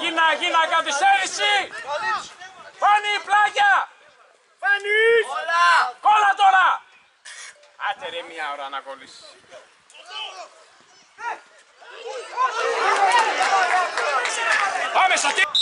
Γίνα, γίνα, καθυστέρηση! Φάνη, πλάγια! Φάνης! Κόλα τώρα! Άτε ρε μία ώρα να κολλήσεις. Ε! Πάμε στο τι!